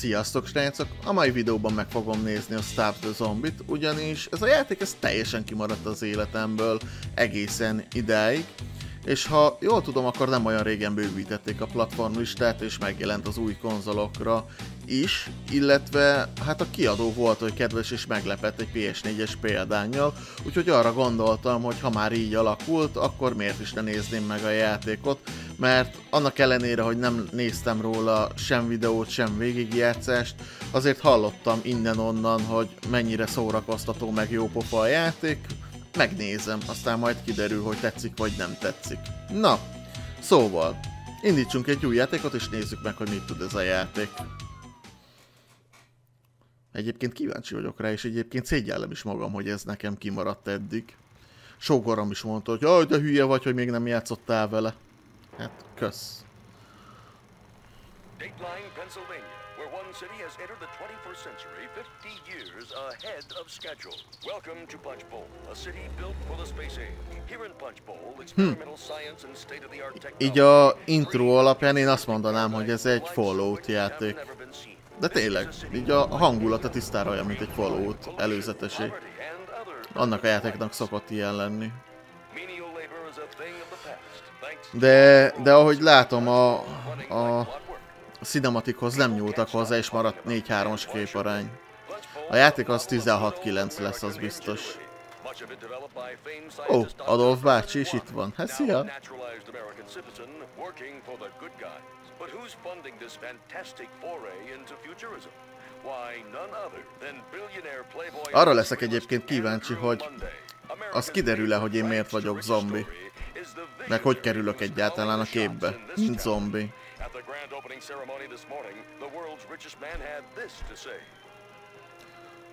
Sziasztok srácok! A mai videóban meg fogom nézni a Start the Zombie-t, ugyanis ez a játék ez teljesen kimaradt az életemből egészen idáig. És ha jól tudom, akkor nem olyan régen bővítették a platformlistát, és megjelent az új konzolokra is, illetve hát a kiadó volt, hogy kedves és meglepett egy PS4-es példányjal, úgyhogy arra gondoltam, hogy ha már így alakult, akkor miért is ne nézném meg a játékot, mert annak ellenére, hogy nem néztem róla sem videót, sem végigjátszást, azért hallottam innen-onnan, hogy mennyire szórakoztató meg jó pofa a játék, megnézem, aztán majd kiderül, hogy tetszik vagy nem tetszik. Na, szóval, indítsunk egy új játékot, és nézzük meg, hogy mit tud ez a játék. Egyébként kíváncsi vagyok rá, és egyébként szégyellem is magam, hogy ez nekem kimaradt eddig. Sógorom is mondta, hogy jaj, de hülye vagy, hogy még nem játszottál vele. Hát, kösz. Dateline, Pennsylvania, one city has entered the 21st century 50 years ahead of schedule. Welcome to Punch Bowl, a city built for the space age. Here in Punch Bowl, experimental hm. science and state-of-the-art technology... Így a intro alapján én azt mondanám, hogy ez egy Fallout játék. De tényleg, így a hangulata tisztára olyan, mint egy Fallout előzetesé. Annak a játéknak szokott ilyen lenni. De, de ahogy látom, a, a cinematikhoz nem nyúltak hozzá, és maradt 4-3-as képarány. A játék az 16-9 lesz, az biztos. Ó, oh, Adolf bácsi is itt van. Hát szia! But who's funding this fantastic foray into futurism? Arra leszek egyébként kíváncsi, hogy az kiderül-e, hogy én miért vagyok zombi. Meg hogy kerülök egyáltalán a képbe, mint zombi.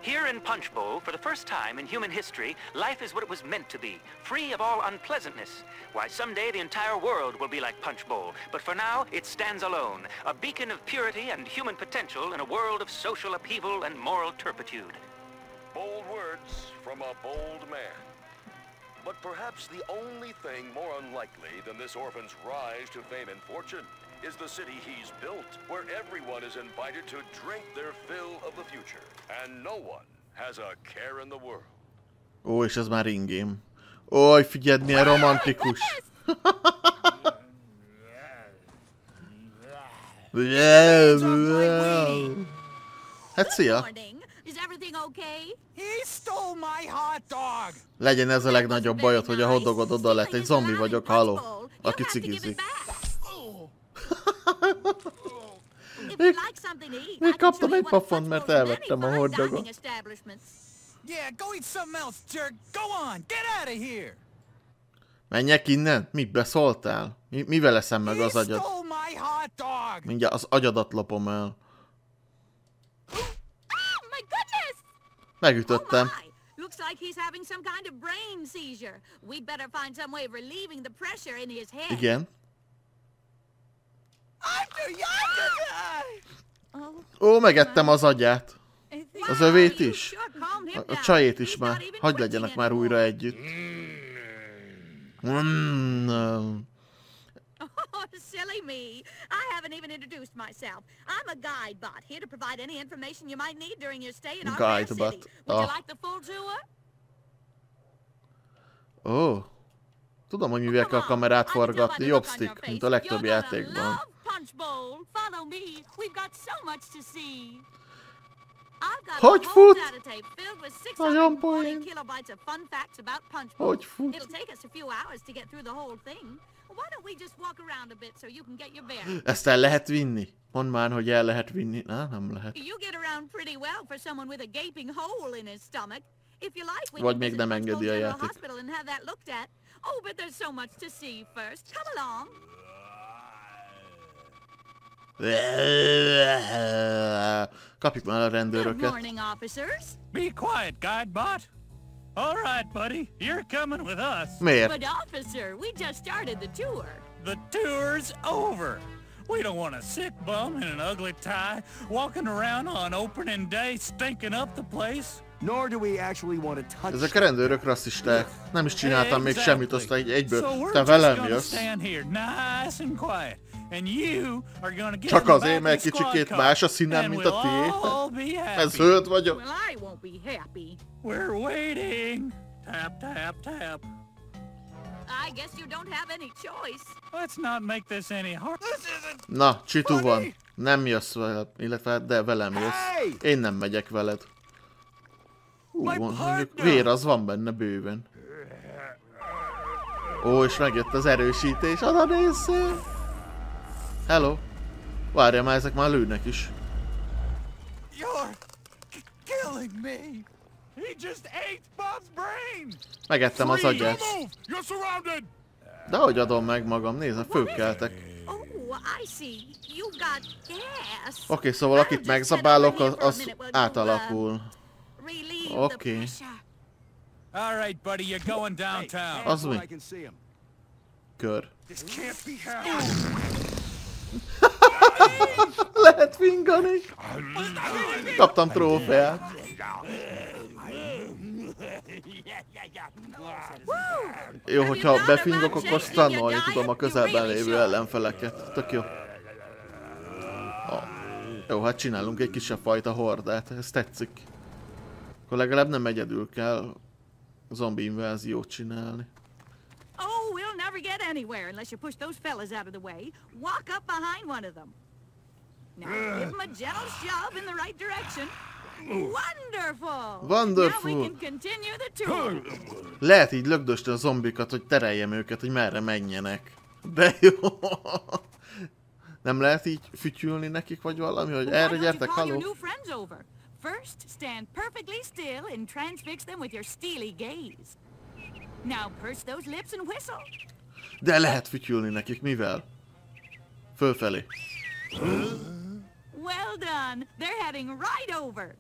Here in Punch Bowl, for the first time in human history, life is what it was meant to be, free of all unpleasantness. Why, someday the entire world will be like Punch Bowl, but for now, it stands alone, a beacon of purity and human potential in a world of social upheaval and moral turpitude. Bold words from a bold man. But perhaps the only thing more unlikely than this orphan's rise to fame and fortune is the city he's built, where everyone is invited to drink their fill of the future, and no one has a care in the world. Ó, és ez már ingame. Ó, figyeld, milyen romantikus. hát szia! Legyen ez a legnagyobb bajod, hogy a hodogod oda lett. Egy zombi vagyok, haló, aki cigizik. Még, még kaptam egy pofont, mert elvettem a hordogot. Menjek innen? Mi beszóltál? Mi, mivel leszem meg az agyad? Mindjárt az agyadat lopom el. Oh, Megütöttem. Looks like he's having some kind of brain seizure. We'd better find some way of relieving the pressure in his head. Igen. Ó, megettem az agyát. Az övét is. A, a csajét is már. Hagy legyenek már újra együtt. Mm. Oh, silly me. I haven't even introduced myself. I'm a guide bot, here to provide any information you might need during your stay in our guide city. Would oh. you like the full tour? Oh. Tudom, hogy mivel kell a kamerát forgatni. Jobb stick, mint a legtöbb játékban. Punch Bowl. Follow me. We've got so much to see. I've got a whole data tape filled with 640 kilobytes of fun facts about Punch Bowl. It'll take us a few hours to get through the whole thing. Why don't we just walk around a bit so you can get your bearings? Ezt el lehet vinni. Mondd már, hogy el lehet vinni. Na, nem lehet. You get around pretty well for someone with a gaping hole in his stomach. If you like, we Vagy még nem engedi a játék. Hospital and have that looked at. Oh, but there's so much to see first. Come along. Kapjuk már a rendőröket. Be quiet, Guidebot. All right, buddy. You're coming with us. Miért? But officer, we just started the tour. The tour's over. We don't want a sick bum in an ugly tie walking around on opening day stinking up the place. Nor do we actually want to touch Ezek a rendőrök rasszisták. Nem is csináltam még semmit, aztán egyből. Te velem jössz. and you are gonna get Csak azért, mert kicsikét más a színem, and mint a we'll tiéd. all be happy. Ez zöld vagyok? Well, I won't be happy. We're waiting. Tap, tap, tap. I guess you don't have any choice. Let's not make this any hard. This isn't Na, csitu van. Nem jössz vele, illetve de velem jössz. Én nem megyek veled. Ú, My mondjuk vér az van benne bőven. Ó, és megjött az erősítés, oda nézzél! Hello. Várjál már, ezek már lőnek is. Megettem az agyát. De hogy adom meg magam? Nézd, hát fölkeltek. Oké, okay, szóval akit megzabálok, az, az átalakul. Oké. Okay. Az mi? Kör. Lehet fingani! Kaptam trófeát. Jó, hogyha befingok, akkor stunnolni tudom a közelben lévő ellenfeleket. Tök jó. Ah. Jó, hát csinálunk egy kisebb fajta hordát, ez tetszik. Akkor legalább nem egyedül kell zombi inváziót csinálni. Get anywhere unless you push those fellas out of the way. Walk up behind one of them. Now give them a gentle shove in the right direction. Wonderful! Wonderful! Now we can continue the tour. Lehet így lögdösni a zombikat, hogy tereljem őket, hogy merre menjenek. De jó. Nem lehet így fütyülni nekik, vagy valami, hogy erre gyertek, haló? new friends over? First, stand perfectly still and transfix them with your steely gaze. Now purse those lips and whistle. De lehet fütyülni nekik, mivel? Fölfelé. Well done. They're heading right over.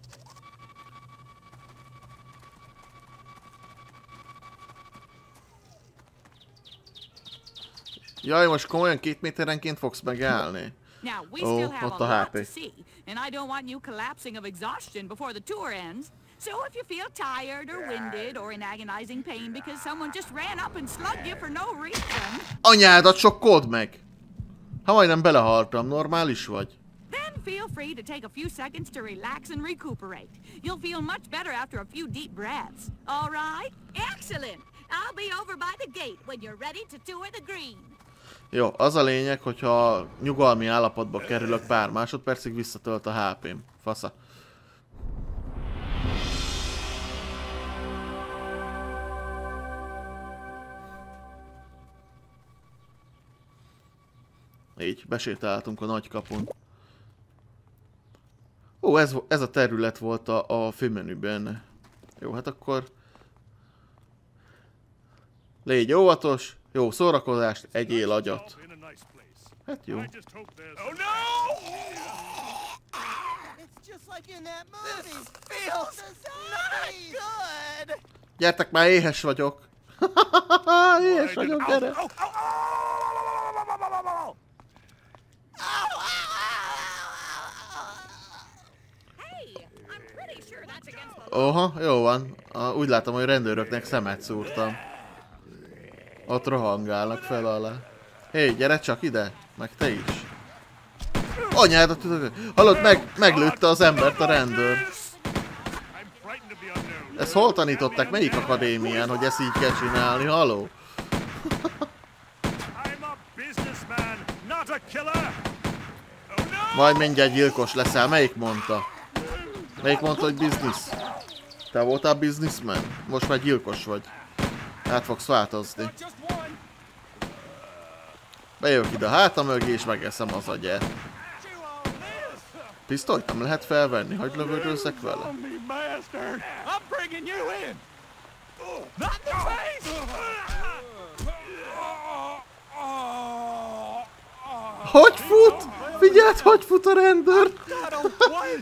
Jaj, most komolyan két méterenként fogsz megállni? Now, we still have a lot to see, and I don't want you collapsing of exhaustion before the tour ends. So if you feel tired or winded or in agonizing pain because someone just ran up and slugged you for no reason, Anyádat sokkold meg! Ha majdnem belehaltam, normális vagy? then feel free to take a few seconds to relax and recuperate. You'll feel much better after a few deep breaths. All right? Excellent. I'll be over by the gate when you're ready to tour the green. Jó, az a lényeg, hogyha nyugalmi állapotba kerülök pár másodpercig, visszatölt a HP-m. Fasza. Így, besétáltunk a nagy kapun. Ó, ez, ez a terület volt a, a főmenüben. Jó, hát akkor... Légy óvatos, jó szórakozást, egyél agyat. Hát jó. Gyertek már, éhes vagyok. éhes vagyok, gyere. Oha, jó van. Úgy látom, hogy rendőröknek szemet szúrtam. Ott rohangálnak fel alá. Hé, gyere csak ide, meg te is. Anyádat tudod, hallod, meg, meglőtte az embert a rendőr. Ezt hol tanították, melyik akadémián, hogy ezt így kell csinálni, haló? A a! Majd mindjárt gyilkos leszel, melyik mondta? Melyik mondta, hogy biznisz? Te voltál bizniszmen? Most már gyilkos vagy. Hát fogsz változni. Bejövök ide a háta mögé, és megeszem az agyát. Pisztolyt nem lehet felvenni, hagyd lövöldözzek vele. Hogy fut? Figyeld, hogy fut a rendőr!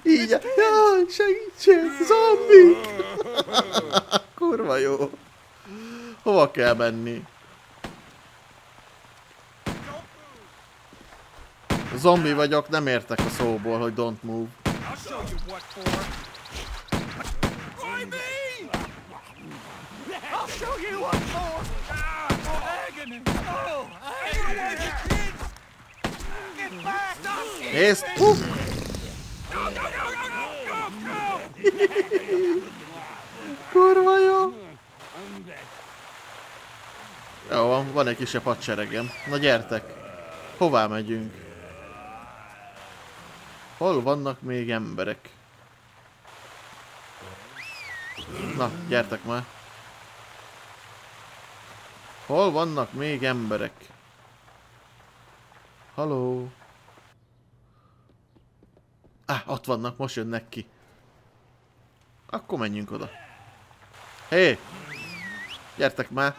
Így, jaj, segítség, zombi! Kurva jó. Hova kell menni? Zombi vagyok, nem értek a szóból, hogy don't move. I'll show you what for. Ah, agony. Oh, agony. Nézd! Hú! Kurva jó! Jó van, van egy kisebb hadseregem. Na gyertek! Hová megyünk? Hol vannak még emberek? Na, gyertek már! Hol vannak még emberek? Haló? Á, ott vannak, most jönnek ki. Akkor menjünk oda. Hé! Gyertek már!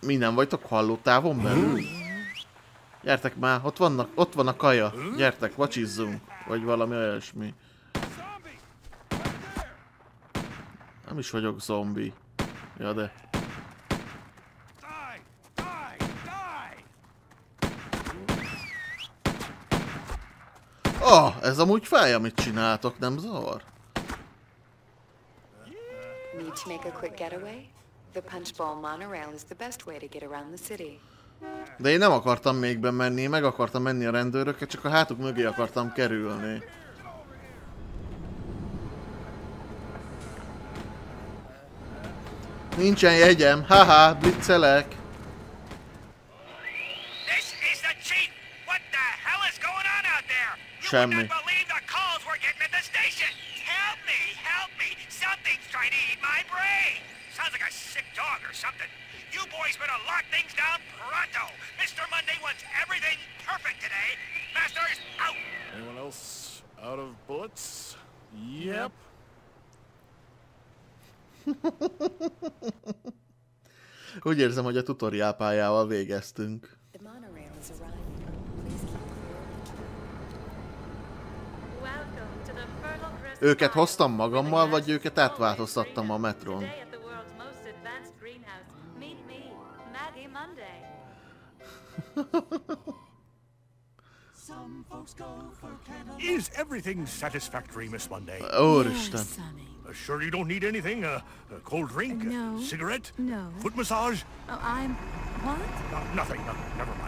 Minden vagytok hallótávon belül? Gyertek már, ott vannak, ott van a kaja. Gyertek, vacsizzunk. Vagy valami olyasmi. Nem is vagyok zombi. Ja de. Die! Die! Die! Ah, ez amúgy fáj, amit csináltok, nem zavar? Need to make a quick getaway? The Punch Bowl monorail is the best way to get around the city. De én nem akartam még bemenni, meg akartam menni a rendőröket, csak a hátuk mögé akartam kerülni. Nincsen jegyem, haha, blitzelek. This is the chief! What the hell is going on out there? You Semmi. would not believe the calls we're getting at the station! Help me! Help me! Something's trying to eat my brain! Sounds like a sick dog or something. You boys better lock things down pronto! Mr. Monday wants everything perfect today! Masters, out! Anyone else out of bullets? Yep. Úgy érzem, hogy a tutoriál pályával végeztünk. The monorail has arrived. Please keep Welcome to the fertile crest Őket hoztam magammal, vagy őket átváltoztattam a greener. metrón? Today at the world's most advanced greenhouse, meet me, Maggie Monday. Is everything satisfactory, Miss Monday? Úristen. Uh, sure you don't need anything? Uh, a cold drink? No. Cigarette? No. Foot massage? Oh, I'm... What? No, nothing. No, never mind.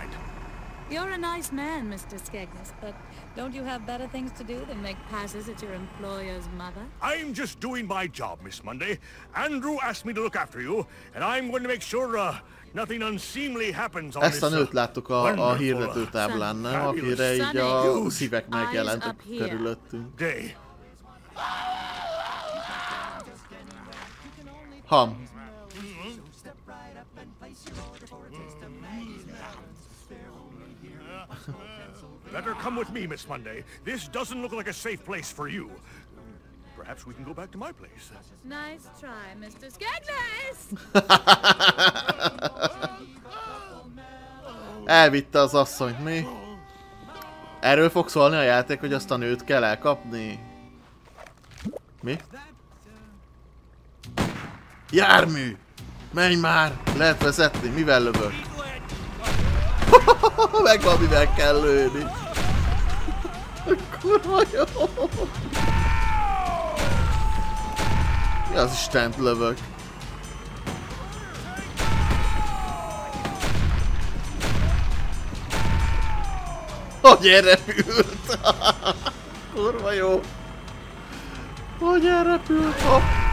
You're a nice man, Mr. Skegness, but don't you have better things to do than make passes at your employer's mother? I'm just doing my job, Miss Monday. Andrew asked me to look after you, and I'm going to make sure uh, nothing unseemly happens on Ezt a this, nőt uh, láttuk a, a wonderful, hirdető uh, táblán, nem? Akire így a szívek megjelentek up here. körülöttünk. day. Ham. Better come with me, Miss Monday. This doesn't look like a safe place for you. Perhaps we can go back to my place. Nice try, Mr. Skegness! Elvitte az asszonyt, mi? Erről fog szólni a játék, hogy azt a nőt kell elkapni? Mi? Jármű! Menj már! Lehet vezetni, mivel lövök? Megvan, mivel kell lőni. Kurva jó! Mi az Istent lövök? Hogy elrepült! Kurva jó! Hogy elrepült? Hopp!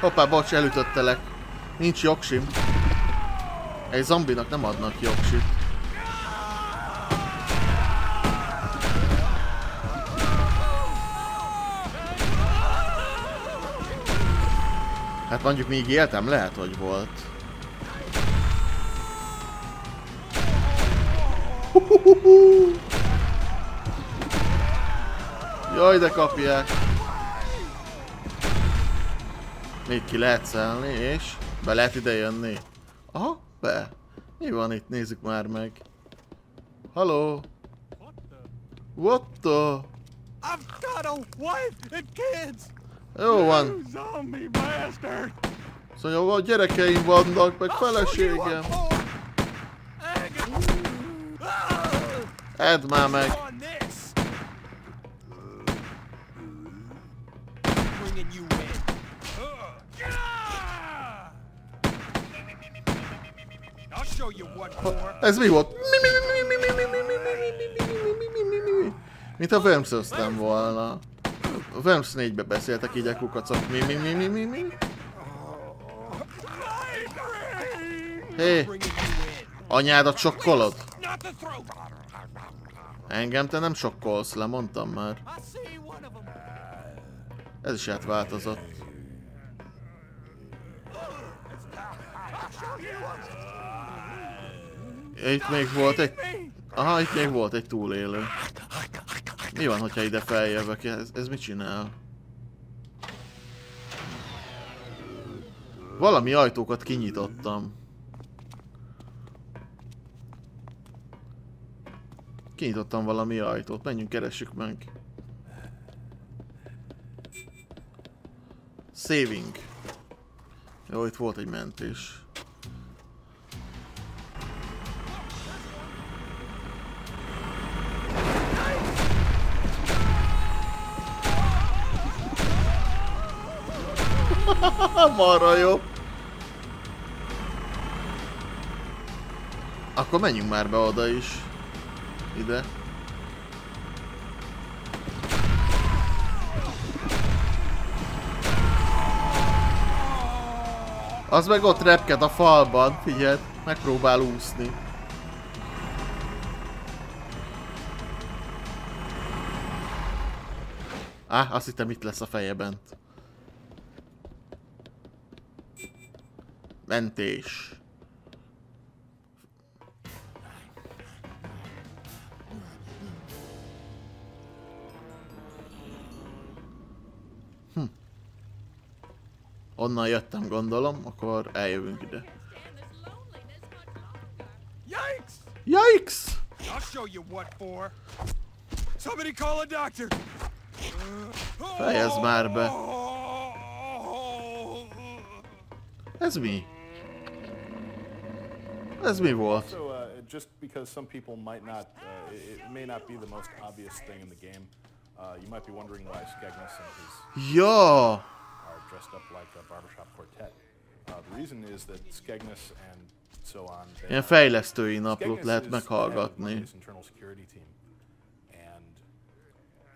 Hoppá, bocs, elütöttelek. Nincs jogsim. Egy zombinak nem adnak jogsit. Hát mondjuk még éltem, lehet, hogy volt. Jaj, de kapják! Még ki lehet szállni, és be lehet ide jönni. Aha, be. Mi van itt? Nézzük már meg. Haló? What the? I've got a wife and kids! Jó van. You zombie bastard! Szóval van, gyerekeim vannak, meg feleségem. Edd már meg. Bringing you mi, mi, mi. Mint a Wormsöztem volna. A Worms 4-be beszéltek így a kukacok. Mi, mi, mi, mi, mi, mi. Hé, anyádat sokkolod? Engem te nem sokkolsz le, mondtam már. Ez is átváltozott. Itt még volt egy... Aha, itt még volt egy túlélő. Mi van, hogyha ide feljövök? Ez, ez mit csinál? Valami ajtókat kinyitottam. Kinyitottam valami ajtót, menjünk keressük meg. Saving. Jó, itt volt egy mentés. Marra jó. Akkor menjünk már be oda is. Ide. Az meg ott repked a falban, figyeld, megpróbál úszni. Á, azt hittem itt lesz a feje bent. Mentés. Hm. Onnan jöttem, gondolom, akkor eljövünk ide. Yikes! Yikes! I'll show you what for. Somebody call a doctor. Fejezd már be. Ez mi? Mi volt? So, uh, just because some people might not, uh, it, it may not be the most obvious thing in the game, uh, you might be wondering why Skegness and his Ja! are dressed up like a barbershop quartet. Uh, the reason is that Skegness and so on. they Ilyen fejlesztői naplót Skegness lehet is the head of meghallgatni. Internal security team,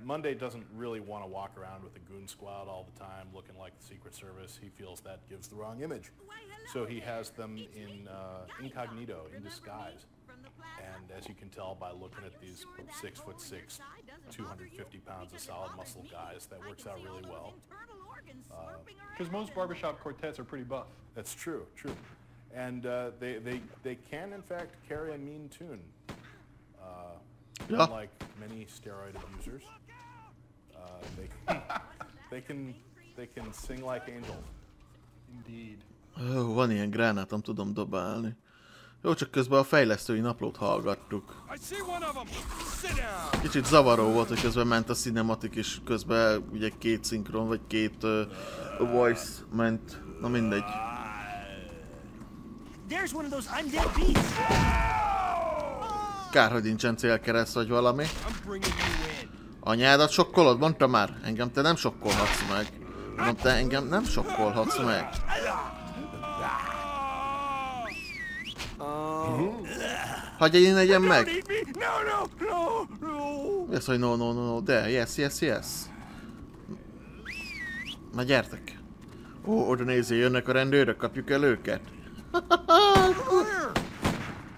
Monday doesn't really want to walk around with a goon squad all the time, looking like the Secret Service. He feels that gives the wrong image, so he has them in uh, incognito, in disguise. And as you can tell by looking at these six foot six, 250 pounds of solid muscle guys, that works out really well. Because most barbershop quartets are pretty buff. That's true, true. And uh, they, they, they can, in fact, carry a mean tune. Uh, Yeah. Unlike many steroid abusers, uh, they, can, they, can, they can sing like angels. Indeed. Ó, van ilyen gránátom, tudom dobálni. Jó, csak közben a fejlesztői naplót hallgattuk. I see one of them. Sit down. Kicsit zavaró volt, hogy közben ment a cinematik, és közben ugye két szinkron, vagy két uh, voice ment. Na mindegy. There's one of those undead beasts. Kár, hogy nincsen célkereszt, vagy valami. I'm bringing you in. Anyádat sokkolod? Mondta már. Engem te nem sokkolhatsz meg. Mondom, te engem nem sokkolhatsz meg. Hagyj én legyen meg. Mi az, hogy no, no, no, no, de, yes, yes, yes. Na gyertek. Ó, oda nézzél, jönnek a rendőrök, kapjuk el őket.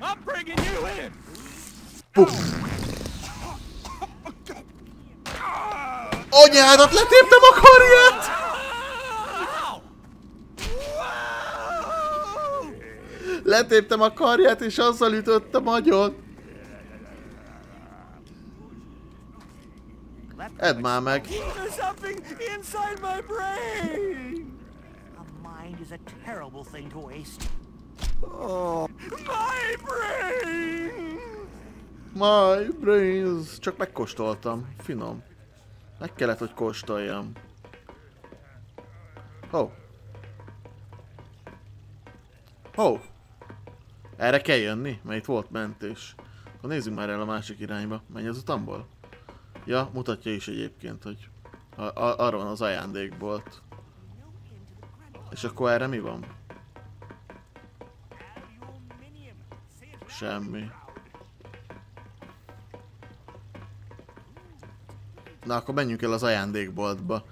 I'm bringing you in. Anyádat, letéptem a karját! Letéptem a karját, és azzal ütöttem agyon. Edd már meg. My brain! My brains. Csak megkóstoltam. Finom. Meg kellett, hogy kóstoljam. Ó. Ó! Oh. Erre kell jönni, mert itt volt mentés. Akkor nézzünk már el a másik irányba. Menj az utamból? Ja, mutatja is egyébként, hogy arra van az ajándékbolt. És akkor erre mi van? Semmi. Na, akkor menjünk el az ajándékboltba.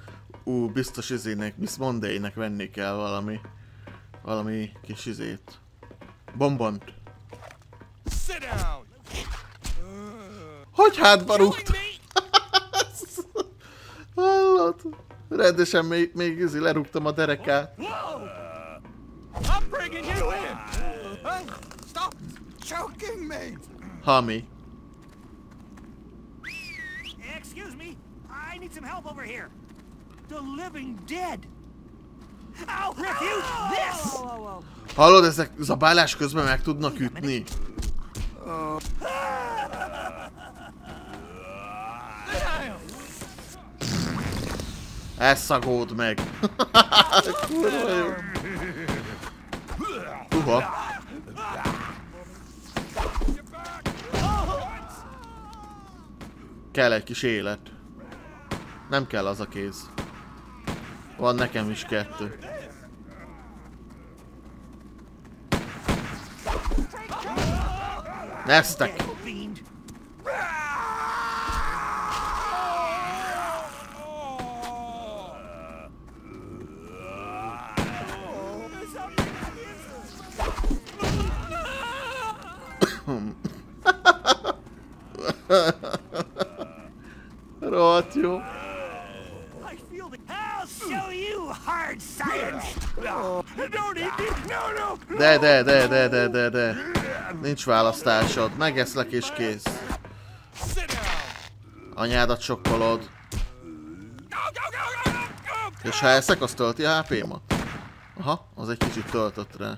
Ú, biztos izének, Miss Monday-nek venni kell valami... Valami kis izét. Bombont. Hogy hátba rúgt? Hallod? Rendesen még, még izi lerúgtam a derekát. I'm bringing you in. Huh? Stop choking me. Hami. Excuse me, I need some help over here. The living dead. I'll refuse this! Hallod, ezek zabálás közben meg tudnak ütni? Elszagód meg! Kurva jó. Uha. Kell egy kis élet. Nem kell az a kéz. Van nekem is kettő. Neztek! Rohadt jó. De, de, de, de, de, de, de. Nincs választásod. Megeszlek és kész. Anyádat sokkolod. És ha eszek, az tölti a HP-mat? Aha, az egy kicsit töltött rá.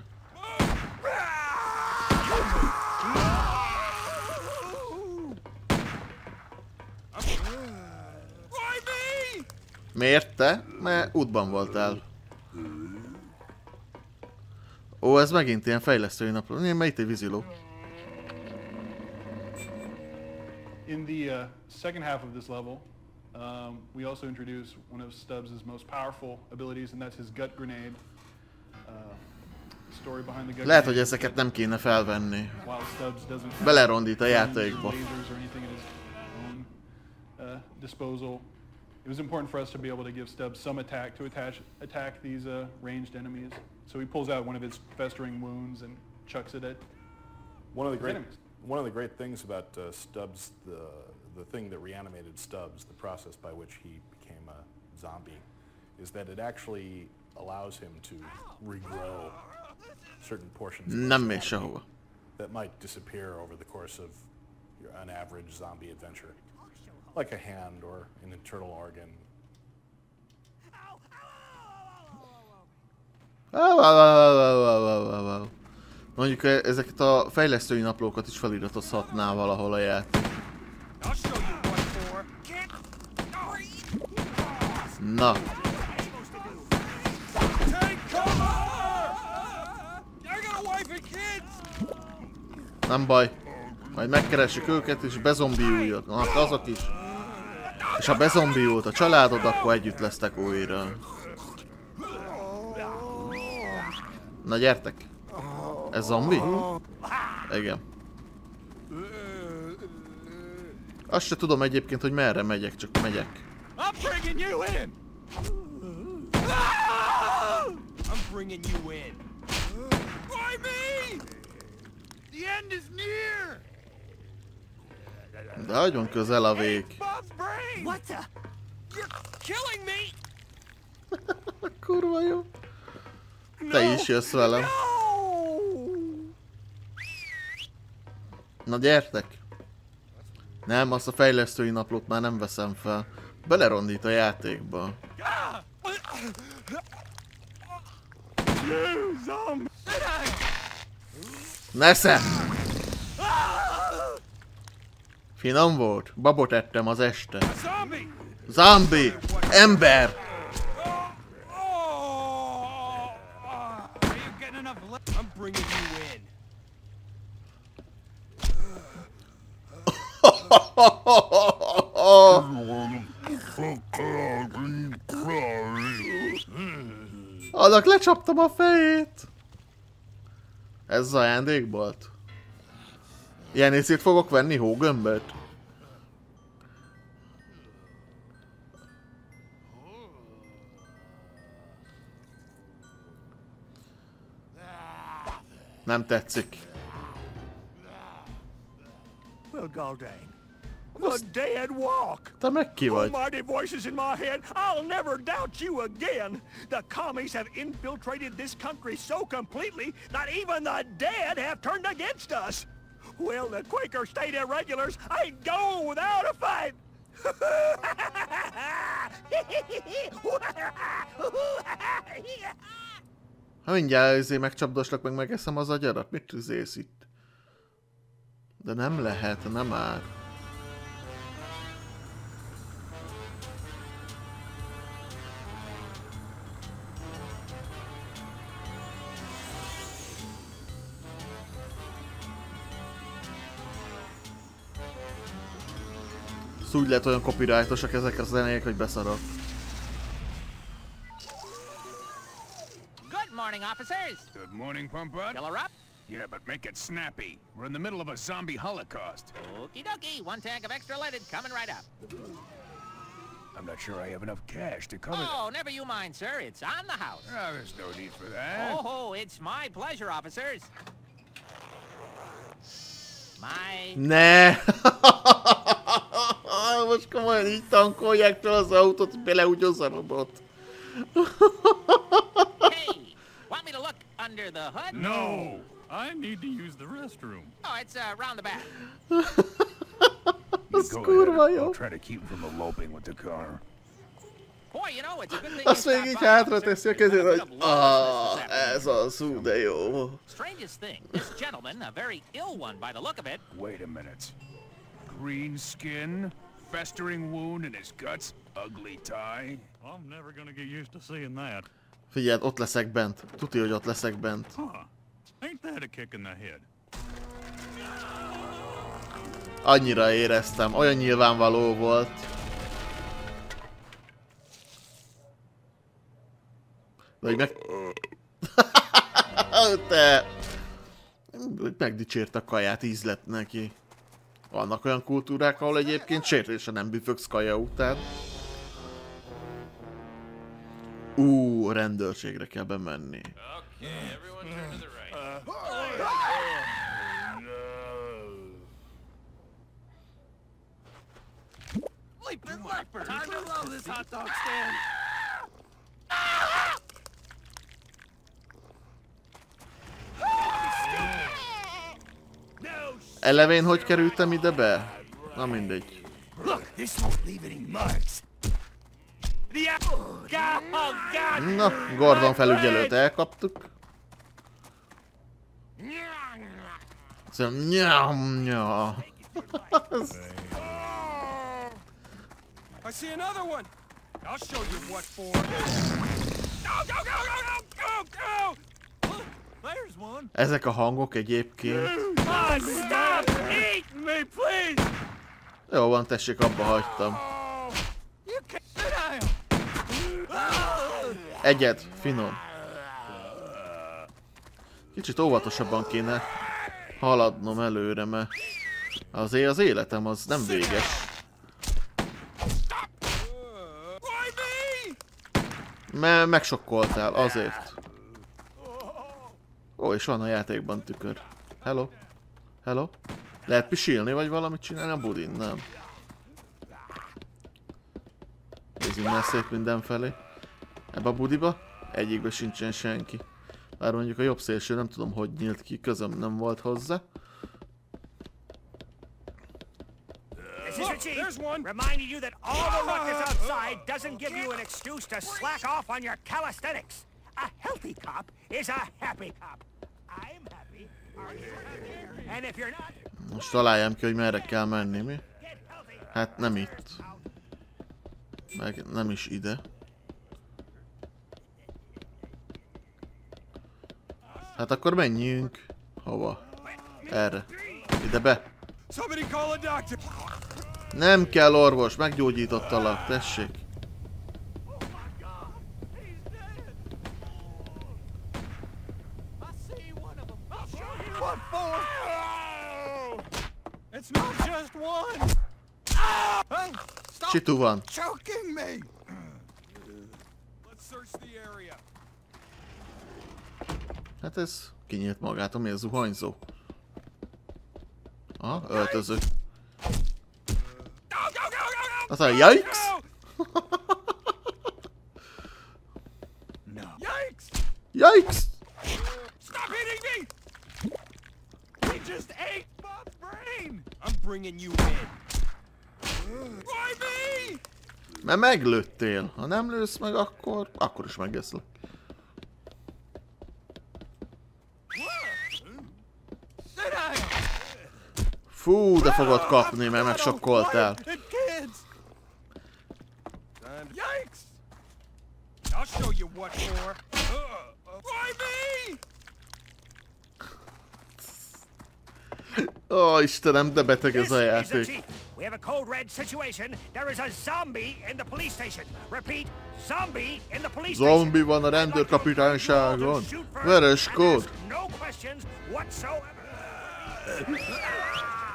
Miért te? Mert útban voltál. Ó, ez megint ilyen fejlesztői napról. Én mert itt egy víziló. In the uh, second half of this level, um, we also introduce one of Stubbs' most powerful abilities, and that's his gut grenade. Uh, story behind the gut Lehet, hogy ezeket nem kéne felvenni. Belerondít a játékba. uh, disposal, it was important for us to be able to give Stubbs some attack to attach, attack these uh, ranged enemies. So he pulls out one of his festering wounds and chucks it at One of the great, Enemies. one of the great things about uh, Stubbs, the the thing that reanimated Stubbs, the process by which he became a zombie, is that it actually allows him to regrow certain portions of his body that might disappear over the course of your, an average zombie adventure, like a hand or an internal organ. Mondjuk e- ezeket a fejlesztői naplókat is feliratozhatná valahol a játék. Na, nem baj. Majd megkeressük őket és bezombiuljanak azok is. És ha bezombiult a családod, akkor együtt lesztek újra. Na gyertek! Ez zombi? Igen. Azt se tudom egyébként, hogy merre megyek, csak megyek. De nagyon közel a vég. Kurva jó. Te is jössz velem. Na gyertek! Nem, azt a fejlesztői naplót már nem veszem fel. Belerondít a játékba. Nesze! Finom volt? Babot ettem az este. Zombie! Ember! Annak lecsaptam a fejét. Ez ajándék volt? Ilyen észét fogok venni hógömböt? Nem tetszik. Well, Goldane, The dead walk. Te meg ki vagy? Almighty voices in my head. I'll never doubt you again. The commies have infiltrated this country so completely that even the dead have turned against us. Well, the Quaker State Irregulars ain't going without a fight. Ha mindjárt ezért megcsapdoslak, meg megeszem az agyarat. Mit tüzélsz itt? De nem lehet, nem már. Úgy lehet olyan copyrightosak ezek a zenék, hogy beszarok. Good morning, officers. Good morning, Pumpud. Fill her up. Yeah, but make it snappy. We're in the middle of a zombie holocaust. Okie dokie. One tank of extra leaded coming right up. I'm not sure I have enough cash to cover Oh, never you mind, sir. It's on the house. Oh, there's no need for that. Oh, it's my pleasure, officers. My... Ne! Most komolyan így tankolják fel az autót, hogy beleúgyozz a robot. hey, want me to look under the hood? No! I need to use the restroom. Oh, it's uh, round the back. You Az kurva jó. Try to keep from eloping with the car. Boy, you know, it's a good thing Azt még így hátra teszi a kezét, hogy gonna love this ah, this afternoon. ez az, hú, de jó. Strangest thing, this gentleman, a very ill one by the look of it, Wait a minute. Green skin, festering wound in his guts, ugly tie. I'm never gonna get used to seeing that. Figyeld, ott leszek bent. Tuti, hogy ott leszek bent. Huh. Ain't that a kick in the head? Annyira éreztem, olyan nyilvánvaló volt. De hogy meg... Te... Megdicsért a kaját, íz lett neki. Vannak olyan kultúrák, ahol egyébként sértése nem büfögsz kaja után. Ú, rendőrségre kell bemenni. Time to blow this hot dog stand. Elevén hogy kerültem ide be? Na mindegy. Oh. Na, Gordon felügyelőt elkaptuk. Szóval, nyam, nyam. I see another one. I'll show you what for. Go, go, go, go, go, go, go! Ezek a hangok egyébként. Oh, please! Jó van, tessék, abba hagytam. Sit down. Egyet, finom. Kicsit óvatosabban kéne haladnom előre, mert azért az életem az nem véges. Mert megsokkoltál, azért. Ó, és van a játékban tükör. Hello? Hello? Lehet pisilni, vagy valamit csinálni a budin? Nem. Nézzünk már szép mindenfelé. Ebbe a budiba? Egyikbe sincsen senki. Bár mondjuk a jobb szélső nem tudom, hogy nyílt ki, közöm nem volt hozzá. Your chief. Reminding you that all the ruckus outside doesn't give you an excuse to slack off on your calisthenics. A healthy cop is a happy cop. I'm happy. Are you happy? And if you're not, Most találjam ki, hogy merre kell menni, mi? Hát nem itt. Meg nem is ide. Hát akkor menjünk. Hova? Erre. Ide be. Nem kell orvos, meggyógyítottalak, tessék. It's not just one. Ah! Hey, Csitu van. Hát ez kinyílt magától, mi a zuhanyzó? Aha, öltöző. Az a yikes! No. Yikes! Yikes! Stop hitting me! He just ate my brain. I'm bringing you in. Why me? Mert meglőttél. Ha nem lősz meg, akkor, akkor is megeszlek. Fú, de fogod kapni, mert megsokkoltál. Yikes! I'll show you what for. Why me? Ó, Istenem, de beteg ez a játék. We have a code red situation. There is a zombie in the police station. Repeat, zombie in the police station. Zombi van a rendőrkapitányságon. Veres kód. No questions whatsoever.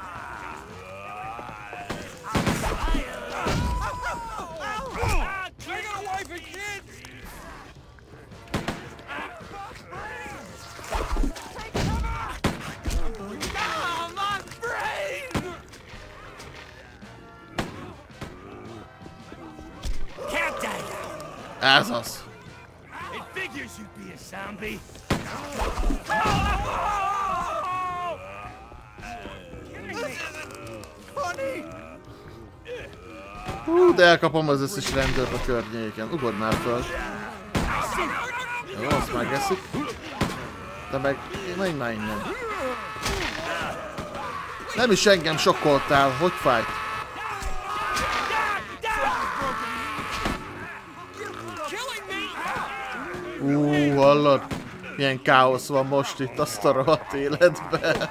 Ez az. Hú, de elkapom az összes rendőrt a környéken. Ugod már föl. Jó, azt megeszik. De meg... Menj már innen. Nem is engem sokkoltál. Hogy fájt? Hallod? Milyen káosz van most itt a rohadt életben.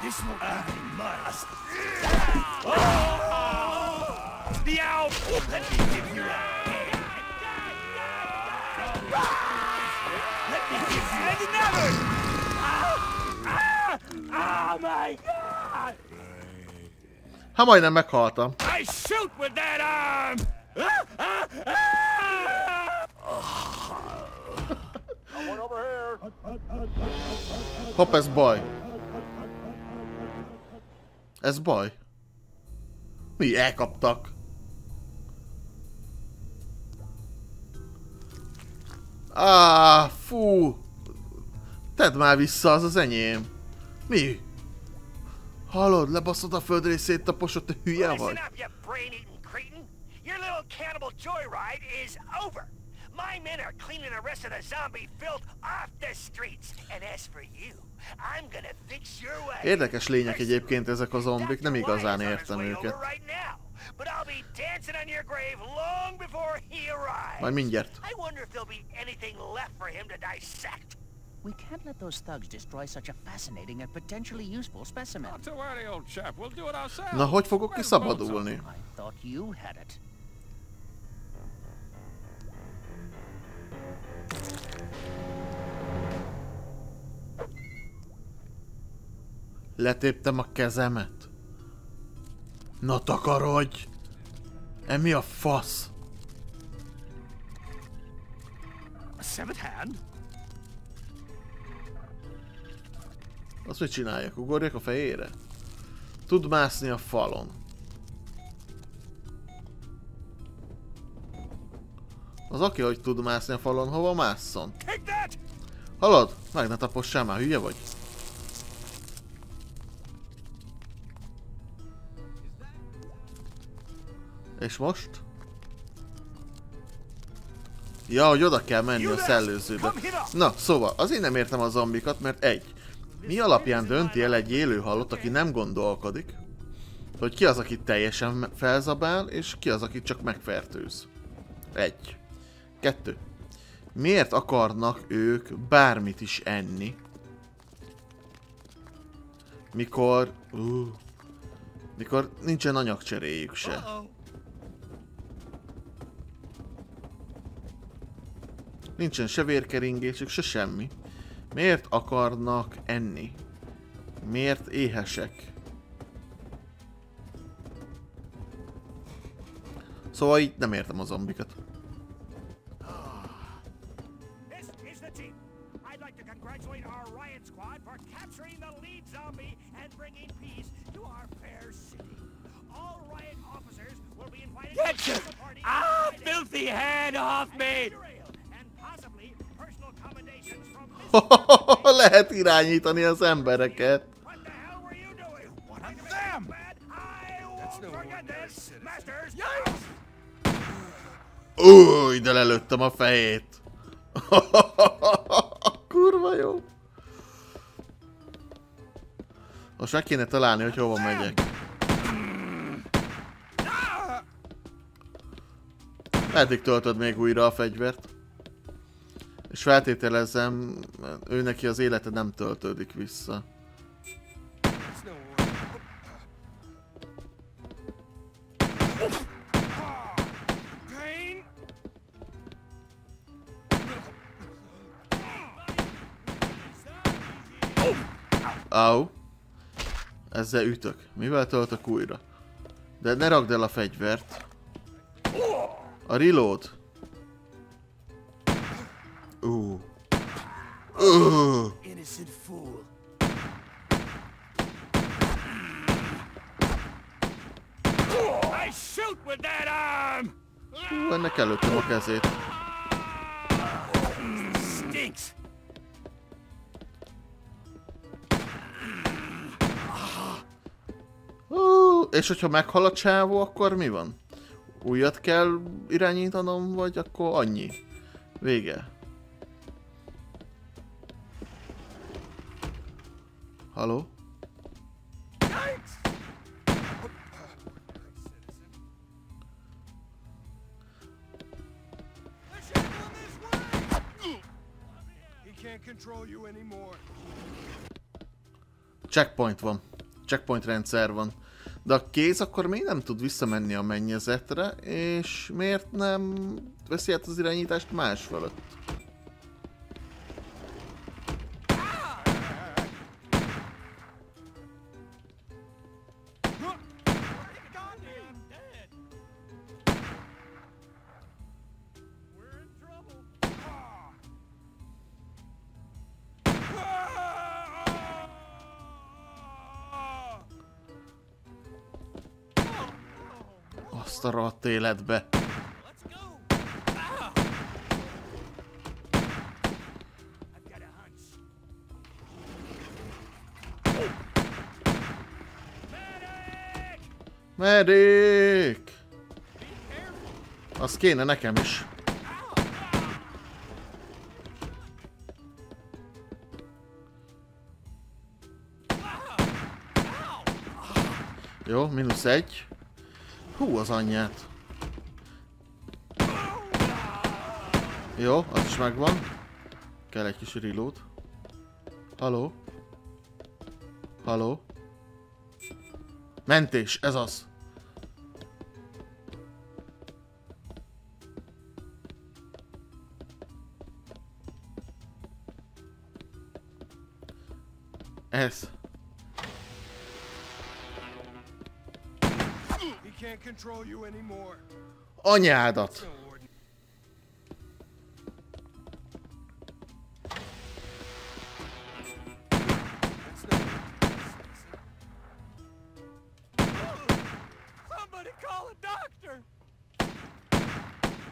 This won't even Hopp, ez baj. Ez baj. Mi? Elkaptak. Á, fú. Tedd már vissza, az az enyém. Mi? Hallod, lebaszod a földrészét, taposod, te hülye vagy? Listen up, you brain-eating cretin! Your little cannibal joyride is over! My men are cleaning the rest of the zombie filth off the streets, and as for you, I'm gonna fix your way. Érdekes lények egyébként ezek a zombik, nem igazán értem őket. but I'll be dancing on your grave long before he arrives. Majd mindjárt. I wonder if there'll be anything left for him to dissect. We can't let those thugs destroy such a fascinating and potentially useful specimen. Not to worry, old chap. We'll do it ourselves. Na, hogy fogok kiszabadulni? I thought you had it. Letéptem a kezemet. Na takarodj! E mi a fasz? A severed hand? Azt mit csináljak? Ugorjak a fejére? Tud mászni a falon. Az aki, hogy tud mászni a falon, hova másszon? Hallod? Meg ne tapossál már, hülye vagy? És most? Ja, hogy oda kell menni a szellőzőbe. Na, szóval, azért nem értem a zombikat, mert egy. Mi alapján dönti el egy élő halott, aki nem gondolkodik, hogy ki az, aki teljesen felzabál, és ki az, aki csak megfertőz? Egy. Kettő. Miért akarnak ők bármit is enni? Mikor... Uh, mikor nincsen anyagcseréjük se. Nincsen se vérkeringésük, se semmi. Miért akarnak enni? Miért éhesek? Szóval így nem értem a zombikat. Party ah, filthy hand off me! Lehet irányítani az embereket. Új, de lelőttem a fejét. Kurva jó. Most meg kéne találni, hogy hova megyek. Meddig töltöd még újra a fegyvert? És feltételezem, ő neki az élete nem töltődik vissza. Au. Ezzel ütök. Mivel töltök újra? De ne ragd el a fegyvert. A reload. Ú. Arm! Hú, ennek előttem a kezét. Stinks! Ú, és hogyha meghal a csávó, akkor mi van? Újat kell irányítanom, vagy akkor annyi? Vége. Haló? Checkpoint van. Checkpoint rendszer van. De a kéz akkor miért nem tud visszamenni a mennyezetre, és miért nem veszi át az irányítást más fölött? Azt a rohadt életbe. Medik! Az kéne nekem is. Jó, mínusz egy. Hú, az anyját. Jó, az is megvan. Kell egy kis reload. Haló? Haló? Mentés, ez az. Ez. Anyádat.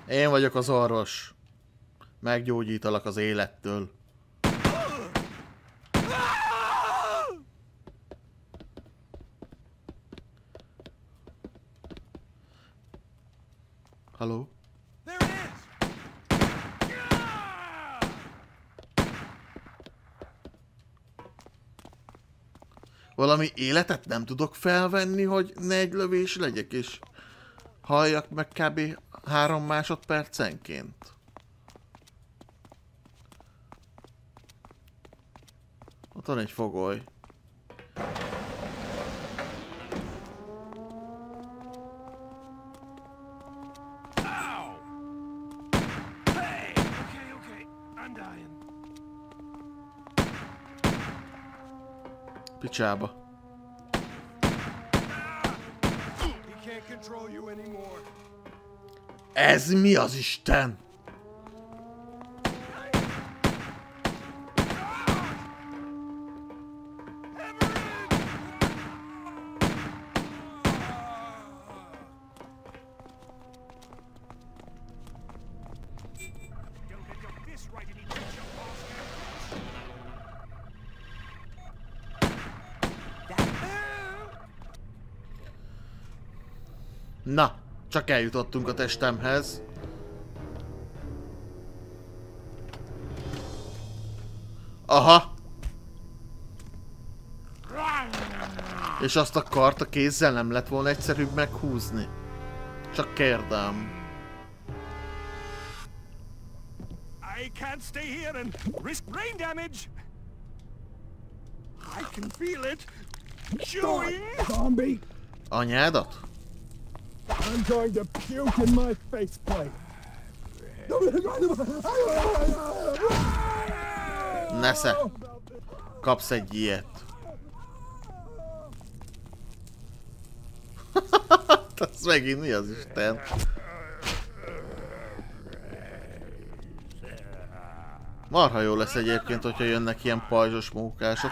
Én vagyok az orvos. Meggyógyítalak az élettől. Haló? There it is! Valami életet nem tudok felvenni, hogy ne egy lövés legyek, és halljak meg kb. három másodpercenként. Ott van egy fogoly. Picsába. Ez mi az Isten? Eljutottunk a testemhez. Aha! És azt a kart a kézzel nem lett volna egyszerűbb meghúzni? Csak kérdem. I can't stay here and risk brain damage. I can feel it. Chewing. Zombie! Anyádat? I'm going to puke in my faceplate. Nesze! Kapsz egy ilyet. Ez megint mi az Isten? Marha jó lesz egyébként, hogyha jönnek ilyen pajzsos mókások.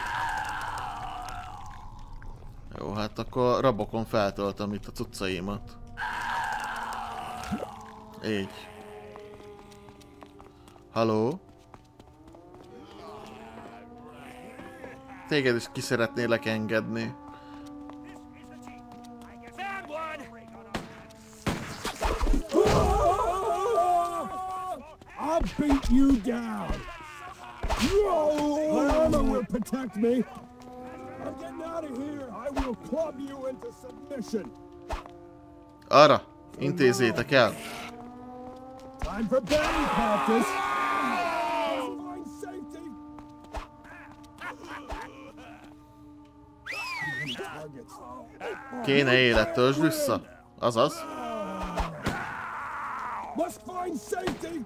Jó, hát akkor rabokon feltöltöm itt a cuccaimat. Így. Haló? Téged is ki szeretnélek engedni. I'll beat you down. My armor will protect me. I'm getting out of here. I will club you into submission. Arra! Intézzétek el! Time for batting practice. Find safety. Kéne élet, töltsd vissza! Azaz. Must find safety.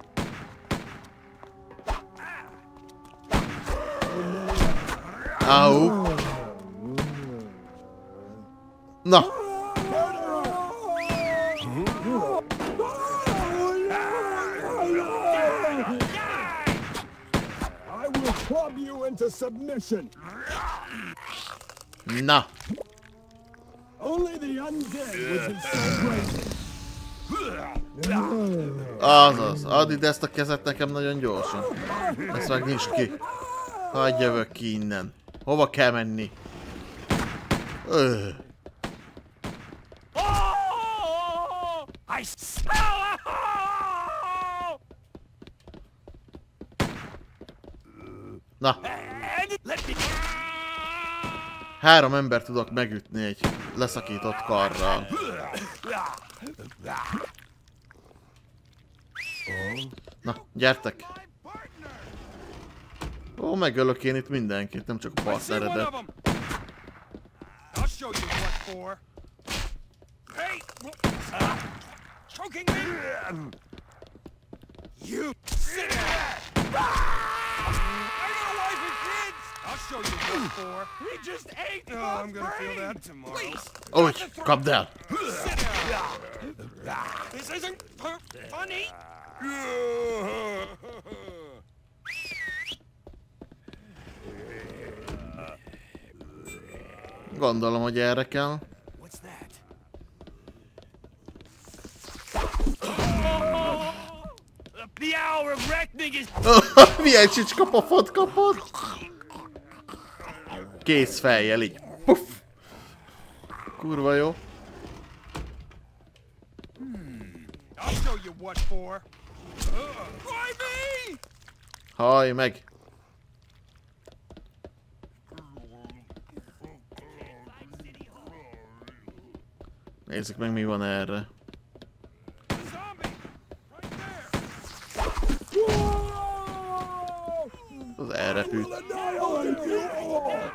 Au! Na! Into submission. Na! Only the undead. Azaz, add ide ezt a kezet nekem nagyon gyorsan. Ezt meg nincs ki. Hagyj jövök ki innen. Hova kell menni? Öh. Oh! Na. Három ember tudok megütni egy leszakított karral. Na, gyertek! Ó, megölök én itt mindenkit, nem csak a partneredet. you what for. Hey! Uh, choking me? You sit down. I got a wife and kids. I'll show you what for. He just ate Oh, I'm gonna feel that tomorrow. Please, el! sit down. This isn't fu- funny. Gondolom, hogy erre kell. What's that? The hour of reckoning is Milyen csicskapofot kapott? Kész fejjel így. Puff. Kurva jó. Haj meg! Nézzük meg mi van erre. Az elrepült. Annihilate you all.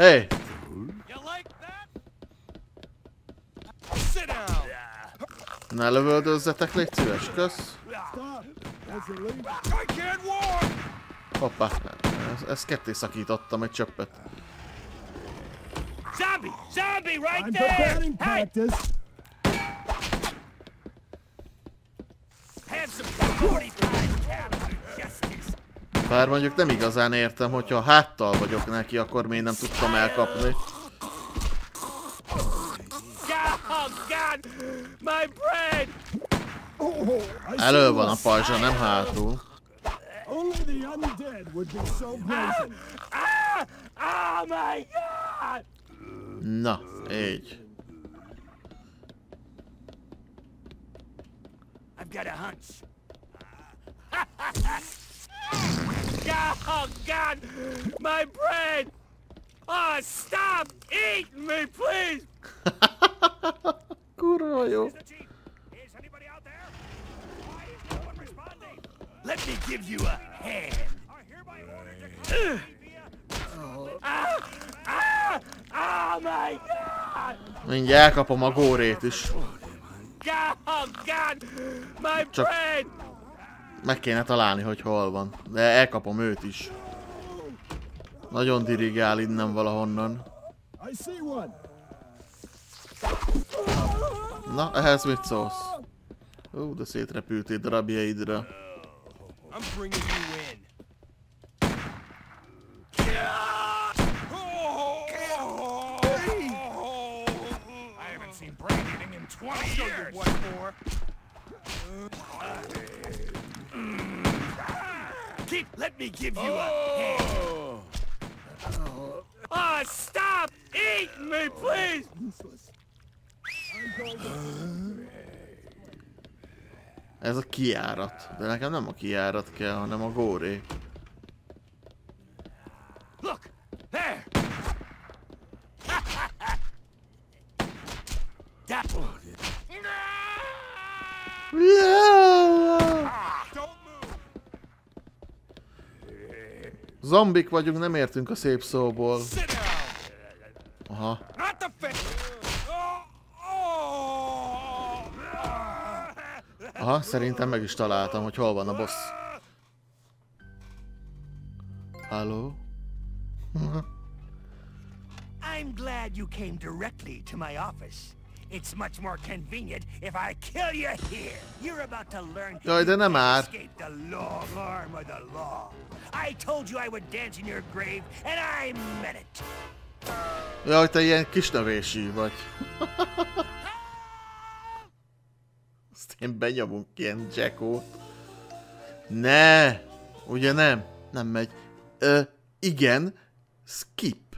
Hey! You like that? Sit down. Ne lövöldözzetek, légy szíves, kösz. Hoppá, ezt, ezt ketté szakítottam egy csöppet. Zombie! Zombie right there! Hey! Have some 45 caliber justice! Bár mondjuk nem igazán értem, hogyha háttal vagyok neki, akkor még nem tudtam elkapni. Elő van a pajzsa, nem hátul. Only the undead would be so brazen. Ah! Oh my God! Na, így. I've got a hunch. oh God! My brain! Oh, stop eating me, please! Kurva jó. Let me give you a hand. Order to Ah! Ah! Oh my God! Mindjárt elkapom a górét is. God! Oh God! My Csak-! Meg kéne találni, hogy hol van. De elkapom őt is. Nagyon dirigál innen valahonnan. I see one. Na, ehhez mit szólsz? Ó, de szétrepültél darabjaidra. I'm bringing you in. I haven't seen brain eating in 20 I'll show you years. what for. Keep, let me give you a hand. Oh, stop eating me, please! Ez a kiárat. De nekem nem a kiárat kell, hanem a góré. Look, there! that Zombik vagyunk, nem értünk a szép szóból. Aha. Aha, szerintem meg is találtam, hogy hol van a boss. Halló? I'm glad you came directly to my office. It's much more convenient if I kill you here. You're about to learn Jaj, de nem már. escape the long arm of the law. I told you I would dance in your grave, and I meant it. Jaj, te ilyen kisnövésű vagy. Azt én benyomunk ilyen jackót. Ne! Ugye nem? Nem megy. Ö, igen. Skip.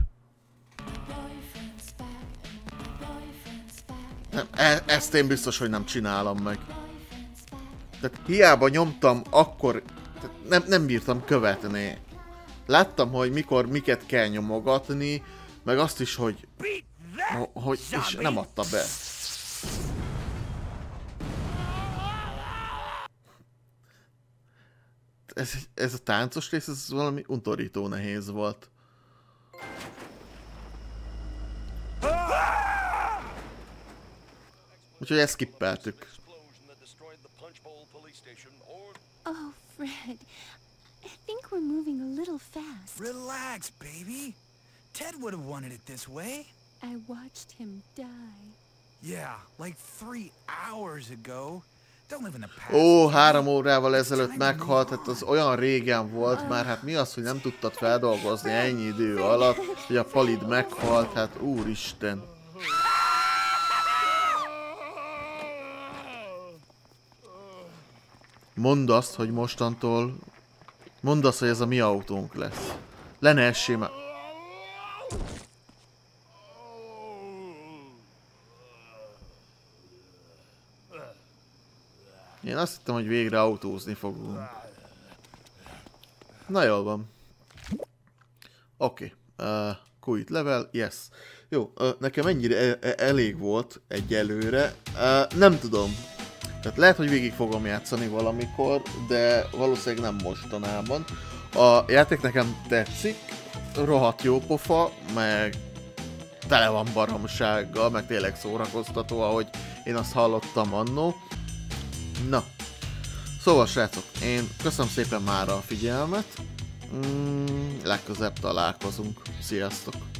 Nem, e- ezt én biztos, hogy nem csinálom meg. Tehát hiába nyomtam, akkor nem, nem bírtam követni. Láttam, hogy mikor miket kell nyomogatni, meg azt is, hogy, ho- hogy és nem adta be. Ez, ez a táncos rész, ez valami untorító nehéz volt. Úgyhogy ezt skippeltük. Oh, Fred. I think we're moving a little fast. Relax, baby. Ted would have wanted it this way. I watched him die. Yeah, like three hours ago. Don't live in the past. Ó, három órával ezelőtt meghalt, hát az olyan régen volt már, hát mi az, hogy nem tudtad feldolgozni ennyi idő alatt, hogy a palid meghalt, hát úristen. Mondd azt, hogy mostantól... Mondd azt, hogy ez a mi autónk lesz. Le ne essél már. Én azt hittem, hogy végre autózni fogunk. Na jól van. Oké. Okay. Uh, quit level, yes. Jó, uh, nekem ennyire e- e- elég volt egyelőre. Uh, nem tudom. Tehát lehet, hogy végig fogom játszani valamikor, de valószínűleg nem mostanában. A játék nekem tetszik, rohadt jó pofa, meg tele van baromsággal, meg tényleg szórakoztató, ahogy én azt hallottam annó. Na, szóval srácok, én köszönöm szépen már a figyelmet, mm, legközebb találkozunk, sziasztok!